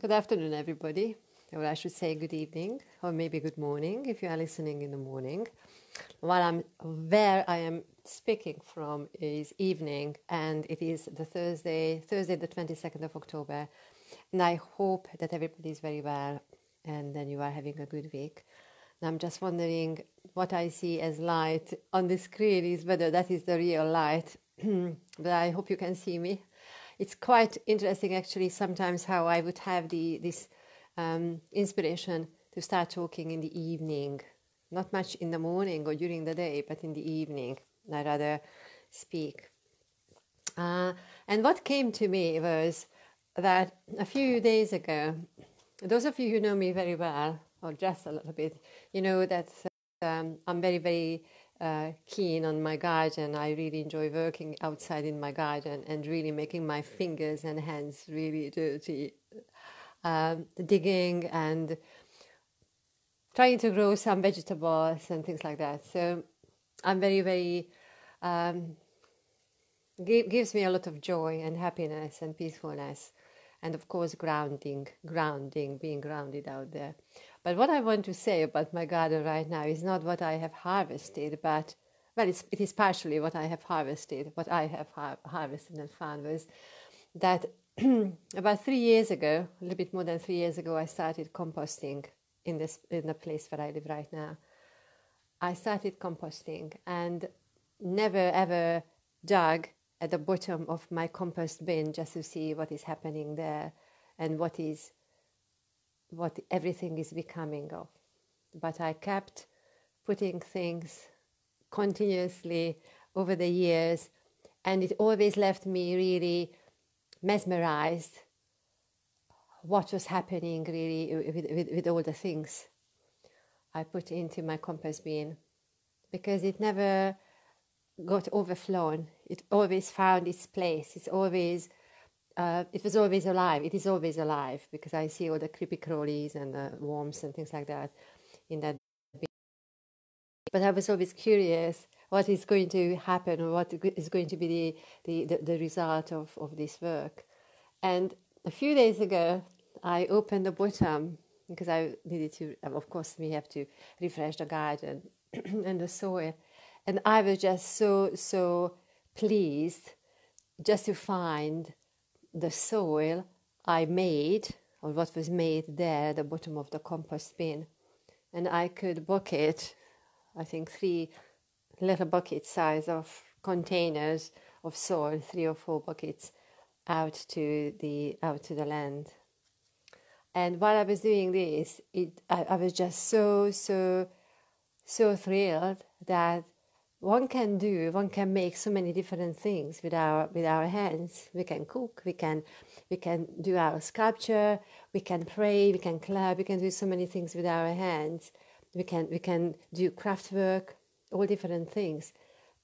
Good afternoon, everybody. Or I should say good evening, or maybe good morning if you are listening in the morning. While I'm where I am speaking from is evening, and it is the Thursday, Thursday the twenty second of October, and I hope that everybody is very well, and then you are having a good week. And I'm just wondering what I see as light on the screen is whether that is the real light, but I hope you can see me it's quite interesting actually sometimes how I would have the this um, inspiration to start talking in the evening, not much in the morning or during the day, but in the evening. I rather speak. Uh, and what came to me was that a few days ago, those of you who know me very well, or just a little bit, you know that um, I'm very, very uh, keen on my garden. I really enjoy working outside in my garden and really making my fingers and hands really dirty, um, digging and trying to grow some vegetables and things like that. So I'm very, very, um, gives me a lot of joy and happiness and peacefulness. And of course, grounding, grounding, being grounded out there. But what I want to say about my garden right now is not what I have harvested, but well, it's, it is partially what I have harvested. What I have har- harvested and found was that about three years ago, a little bit more than three years ago, I started composting in this in the place where I live right now. I started composting and never ever dug at the bottom of my compost bin just to see what is happening there and what is what everything is becoming of. But I kept putting things continuously over the years, and it always left me really mesmerized what was happening really with, with, with all the things I put into my compost bin because it never got overflown. It always found its place. It's always uh, it was always alive. It is always alive because I see all the creepy crawlies and the worms and things like that in that. But I was always curious what is going to happen or what is going to be the, the, the, the result of, of this work. And a few days ago, I opened the bottom because I needed to, of course, we have to refresh the garden and the soil. And I was just so, so pleased just to find the soil I made, or what was made there, the bottom of the compost bin. And I could bucket, I think, three little bucket size of containers of soil, three or four buckets, out to the out to the land. And while I was doing this, it I, I was just so so so thrilled that one can do one can make so many different things with our with our hands. We can cook we can we can do our sculpture we can pray we can clap we can do so many things with our hands. We can we can do craft work all different things.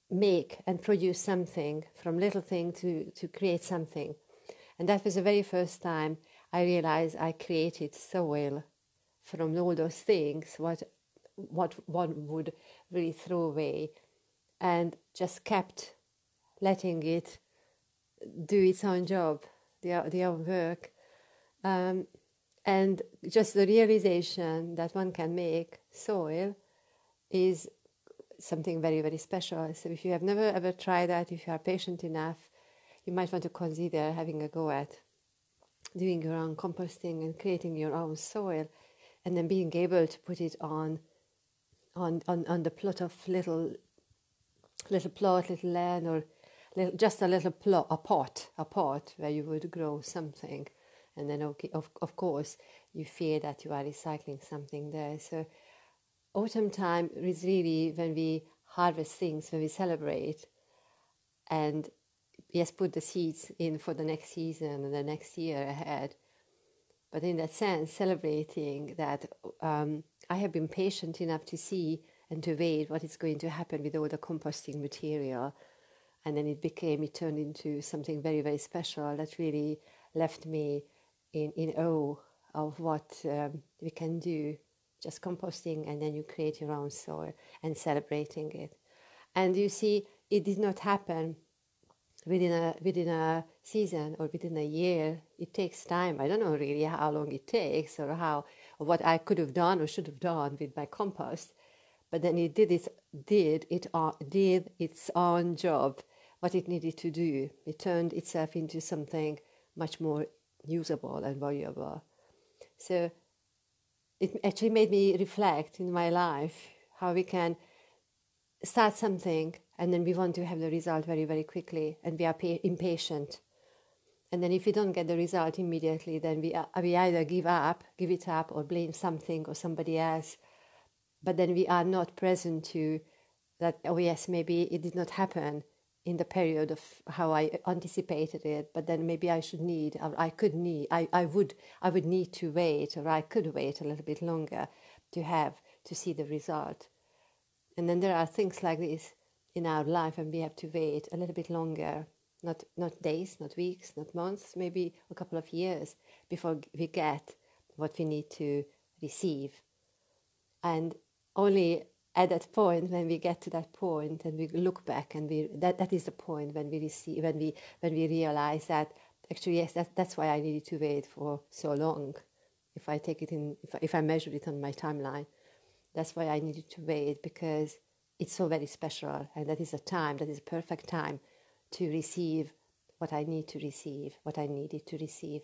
Make and produce something from little thing to to create something. And that was the very first time i realized i created so well from all those things what what one would really throw away and just kept letting it do its own job, the, the own work. Um, and just the realization that one can make soil is something very, very special. So if you have never ever tried that, if you are patient enough, you might want to consider having a go at doing your own composting and creating your own soil and then being able to put it on on, on, on the plot of little little plot, little land, or little, just a little plot, a pot, a pot where you would grow something, and then okay, of of course you feel that you are recycling something there. So autumn time is really when we harvest things, when we celebrate, and yes, put the seeds in for the next season and the next year ahead. But in that sense, celebrating that um, I have been patient enough to see and to wait what is going to happen with all the composting material. And then it became, it turned into something very, very special that really left me in, in awe of what um, we can do just composting and then you create your own soil and celebrating it. And you see, it did not happen within a within a season or within a year. It takes time. I don't know really how long it takes or how or what I could have done or should have done with my compost, but then it did its did it uh, did its own job, what it needed to do. It turned itself into something much more usable and valuable. So it actually made me reflect in my life how we can start something and then we want to have the result very very quickly and we are impatient and then if we don't get the result immediately then we, uh, we either give up give it up or blame something or somebody else but then we are not present to that oh yes maybe it did not happen in the period of how I anticipated it, but then maybe I should need, or I could need, I, I would, I would need to wait, or I could wait a little bit longer to have to see the result. And then there are things like this in our life, and we have to wait a little bit longer, not not days, not weeks, not months, maybe a couple of years before we get what we need to receive. And only at that point when we get to that point and we look back and we that, that is the point when we receive when we when we realize that actually yes that, that's why I needed to wait for so long. If I take it in if, if I measure it on my timeline that's why I needed to wait because it's so very special and that is a time that is a perfect time to receive what I need to receive what I needed to receive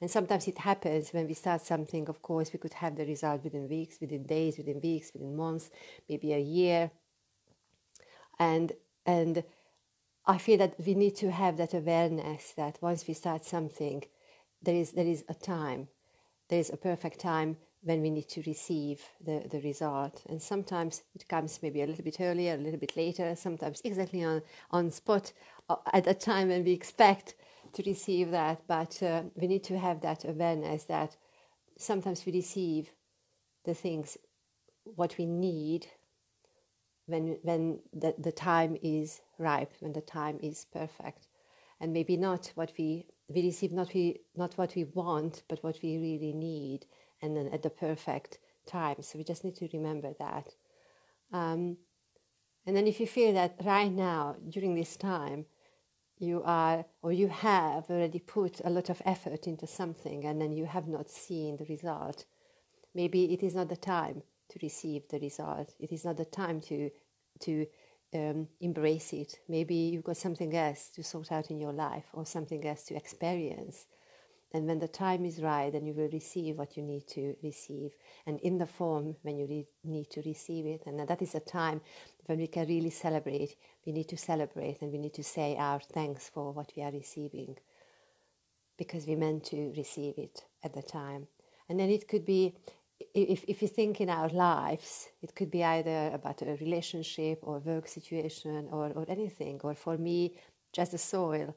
and sometimes it happens when we start something, of course, we could have the result within weeks, within days, within weeks, within months, maybe a year. And and I feel that we need to have that awareness that once we start something, there is there is a time, there is a perfect time when we need to receive the, the result. And sometimes it comes maybe a little bit earlier, a little bit later, sometimes exactly on, on spot uh, at a time when we expect to receive that, but uh, we need to have that awareness that sometimes we receive the things what we need when when the, the time is ripe, when the time is perfect, and maybe not what we we receive not we not what we want, but what we really need, and then at the perfect time. So we just need to remember that. Um, and then if you feel that right now during this time you are or you have already put a lot of effort into something and then you have not seen the result. Maybe it is not the time to receive the result. It is not the time to to um, embrace it. Maybe you've got something else to sort out in your life or something else to experience and when the time is right, then you will receive what you need to receive. And in the form when you re- need to receive it. And that is a time when we can really celebrate. We need to celebrate and we need to say our thanks for what we are receiving because we meant to receive it at the time. And then it could be, if, if you think in our lives, it could be either about a relationship or work situation or, or anything, or for me, just the soil.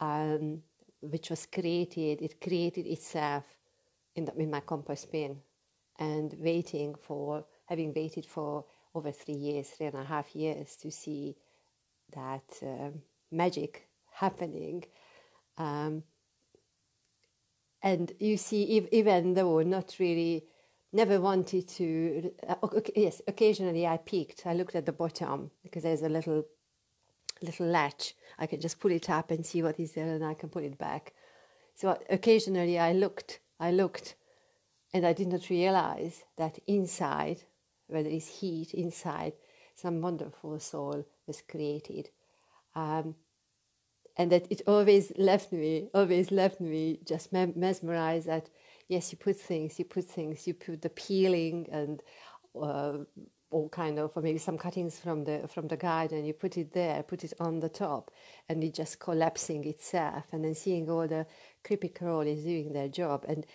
Um, which was created, it created itself in, the, in my compost bin and waiting for, having waited for over three years, three and a half years to see that uh, magic happening. Um, and you see, even though not really, never wanted to, uh, yes, occasionally I peeked. I looked at the bottom because there's a little little latch. I can just pull it up and see what is there and I can put it back. So occasionally I looked, I looked, and I did not realize that inside, where there is heat inside, some wonderful soul was created. Um, and that it always left me, always left me just mesmerized that, yes, you put things, you put things, you put the peeling and uh, all kind of, or maybe some cuttings from the from the garden. You put it there, put it on the top, and it just collapsing itself. And then seeing all the creepy crawlies doing their job, and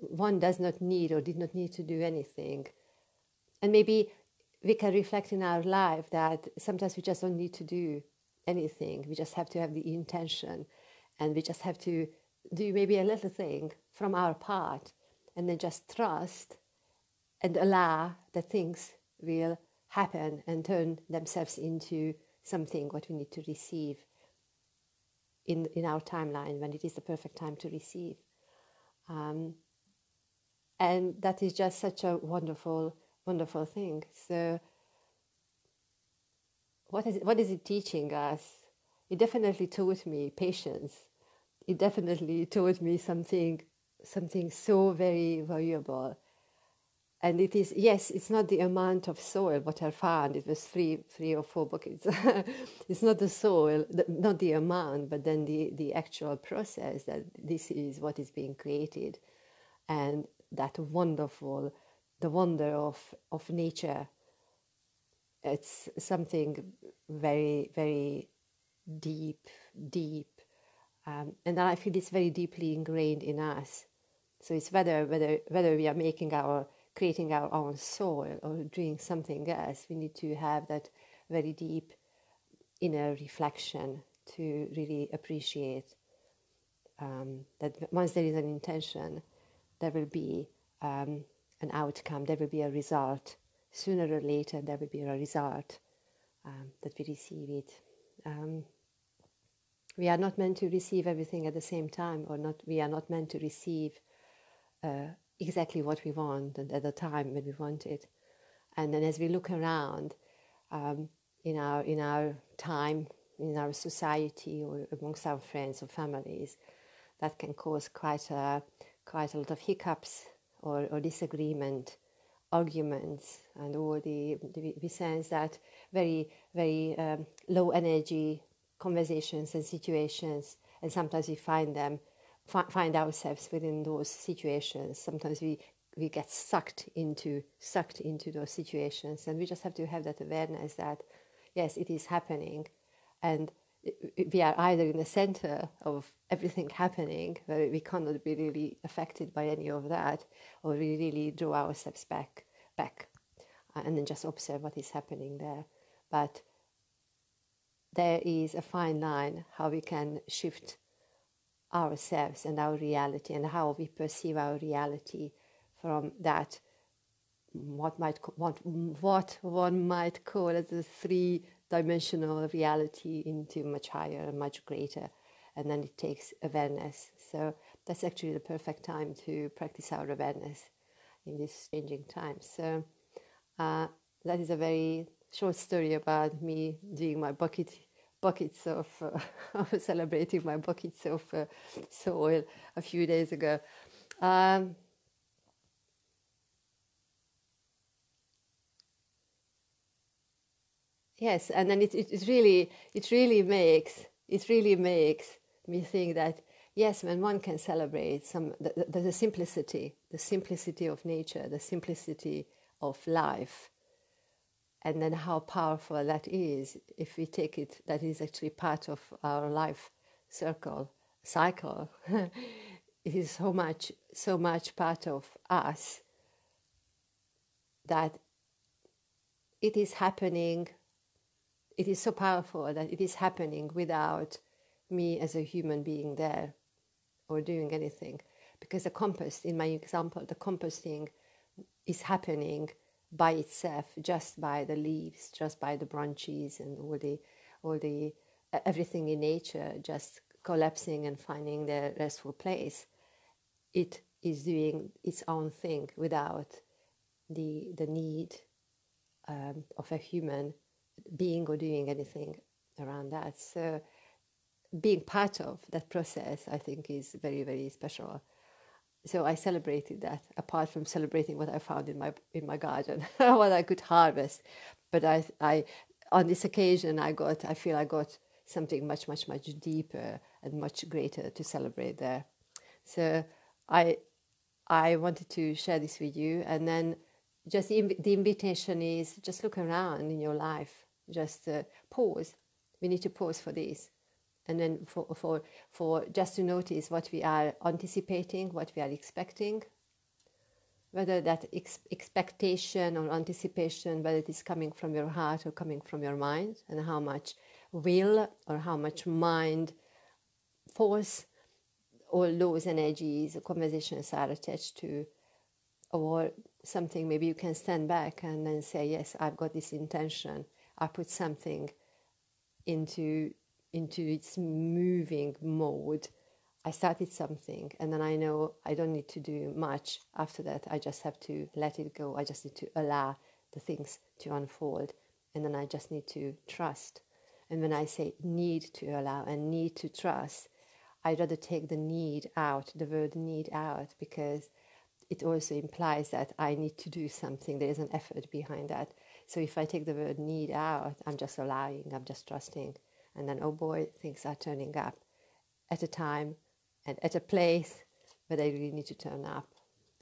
one does not need or did not need to do anything. And maybe we can reflect in our life that sometimes we just don't need to do anything. We just have to have the intention, and we just have to do maybe a little thing from our part, and then just trust and allow that things will happen and turn themselves into something what we need to receive in, in our timeline when it is the perfect time to receive. Um, and that is just such a wonderful, wonderful thing. So, what is it, what is it teaching us? it definitely taught me patience. It definitely taught me something, something so very valuable. And it is yes, it's not the amount of soil what I found. It was three, three or four buckets. it's not the soil, not the amount, but then the the actual process that this is what is being created, and that wonderful, the wonder of of nature. It's something very very deep, deep, um, and I feel it's very deeply ingrained in us. So it's whether whether whether we are making our creating our own soil or doing something else, we need to have that very deep inner reflection to really appreciate um, that once there is an intention, there will be um, an outcome, there will be a result. Sooner or later, there will be a result um, that we receive it. Um, we are not meant to receive everything at the same time, or not. We are not meant to receive uh, exactly what we want and at the time when we want it. And then as we look around um, in our in our time, in our society, or amongst our friends or families, that can cause quite a quite a lot of hiccups or, or disagreement, arguments, and all the, the we sense that very very um, low energy conversations and situations, and sometimes we find them find ourselves within those situations. Sometimes we we get sucked into sucked into those situations, and we just have to have that awareness that yes, it is happening, and we are either in the center of everything happening, where we cannot be really affected by any of that, or we really draw ourselves back, back, uh, and then just observe what is happening there. But there is a fine line how we can shift ourselves and our reality and how we perceive our reality from that what might what, what one might call as a three dimensional reality into much higher and much greater. And then it takes awareness. So that's actually the perfect time to practice our awareness in these changing times. So uh, that is a very short story about me doing my bucket buckets of uh, celebrating my buckets of uh, soil a few days ago. Um, yes, and then it, it, it really it really makes it really makes me think that yes, when one can celebrate some the, the, the simplicity, the simplicity of nature, the simplicity of life, and then how powerful that is if we take it that is actually part of our life circle cycle. It is so much so much part of us that it is happening it is so powerful that it is happening without me as a human being there or doing anything. Because the compost in my example the composting is happening by itself, just by the leaves, just by the branches and all the, all the everything in nature just collapsing and finding their restful place. It is doing its own thing without the the need um, of a human being or doing anything around that. So being part of that process, I think, is very very special so I celebrated that. Apart from celebrating what I found in my in my garden, what I could harvest, but I I on this occasion I got I feel I got something much much much deeper and much greater to celebrate there. So I I wanted to share this with you, and then just the, the invitation is just look around in your life, just uh, pause. We need to pause for this and then for, for, for just to notice what we are anticipating, what we are expecting, whether that ex- expectation or anticipation, whether it is coming from your heart or coming from your mind, and how much will or how much mind force all those energies or conversations are attached to, or something maybe you can stand back and then say, Yes, I've got this intention. I put something into into its moving mode, I started something and then I know I don't need to do much after that. I just have to let it go. I just need to allow the things to unfold and then I just need to trust. And when I say need to allow and need to trust, I'd rather take the need out, the word need out, because it also implies that I need to do something. There is an effort behind that. So if I take the word need out, I'm just allowing, I'm just trusting. And then, oh boy, things are turning up at a time and at a place where they really need to turn up.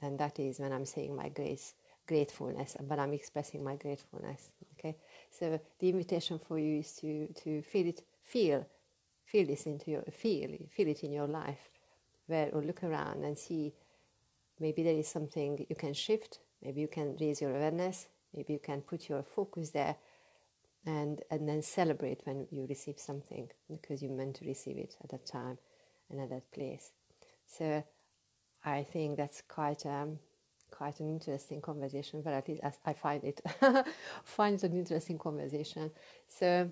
And that is when I'm saying my grace, gratefulness, but I'm expressing my gratefulness. Okay. So the invitation for you is to, to feel it, feel, feel this into your, feel, feel it in your life, where or look around and see maybe there is something you can shift, maybe you can raise your awareness, maybe you can put your focus there and and then celebrate when you receive something because you meant to receive it at that time and at that place. So I think that's quite um, quite an interesting conversation, but at least I find it find it an interesting conversation. So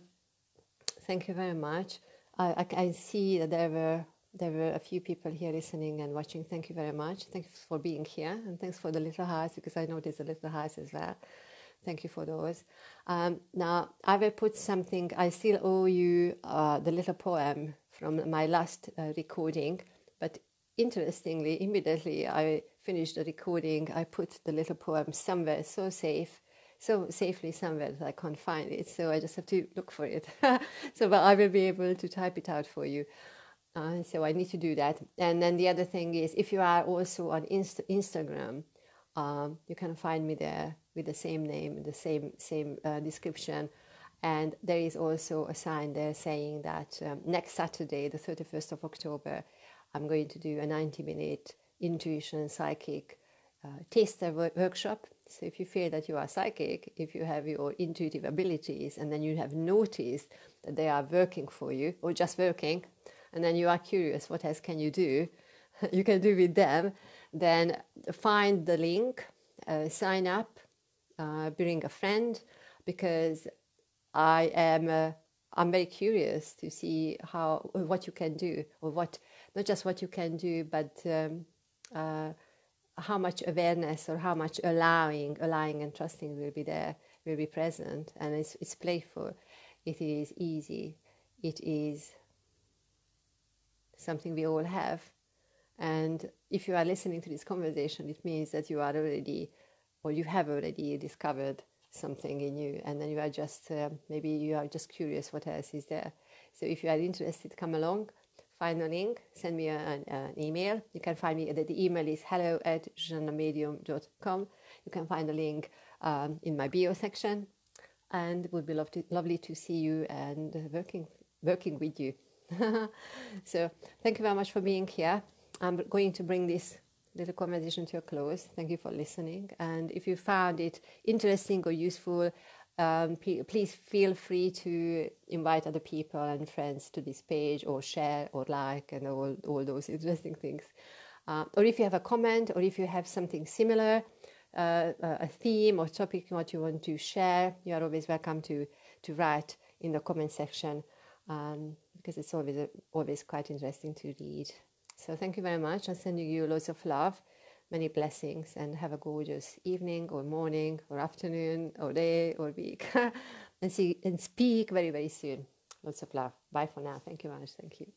thank you very much. I, I, I see that there were there were a few people here listening and watching. Thank you very much. Thanks for being here, and thanks for the little hearts because I know there's a little hearts as well. Thank you for those. Um, now, I will put something, I still owe you uh, the little poem from my last uh, recording, but interestingly, immediately I finished the recording, I put the little poem somewhere so safe, so safely somewhere that I can't find it. So I just have to look for it. so, but I will be able to type it out for you. Uh, so I need to do that. And then the other thing is, if you are also on Inst- Instagram, um, you can find me there with the same name, the same same uh, description. And there is also a sign there saying that um, next Saturday, the 31st of October, I'm going to do a 90 minute intuition psychic uh, taster workshop. So if you feel that you are psychic, if you have your intuitive abilities, and then you have noticed that they are working for you or just working, and then you are curious, what else can you do? you can do with them. Then find the link, uh, sign up, uh, bring a friend, because I am uh, I'm very curious to see how what you can do or what not just what you can do, but um, uh, how much awareness or how much allowing, allowing and trusting will be there, will be present, and it's it's playful. It is easy. It is something we all have. And if you are listening to this conversation, it means that you are already, or you have already discovered something in you, and then you are just, uh, maybe you are just curious what else is there. So if you are interested, come along, find a link, send me an, an email. You can find me, the, the email is hello at zsuzsannamedium.com. You can find the link um, in my bio section, and it would be love to, lovely to see you and working, working with you. so thank you very much for being here. I'm going to bring this little conversation to a close. Thank you for listening. And if you found it interesting or useful, um, please feel free to invite other people and friends to this page or share or like and all, all those interesting things. Uh, or if you have a comment or if you have something similar, uh, a theme or topic what you want to share, you are always welcome to, to write in the comment section um, because it's always, always quite interesting to read. So thank you very much. I'm sending you lots of love, many blessings, and have a gorgeous evening or morning or afternoon or day or week. and see and speak very, very soon. Lots of love. Bye for now. Thank you very much. Thank you.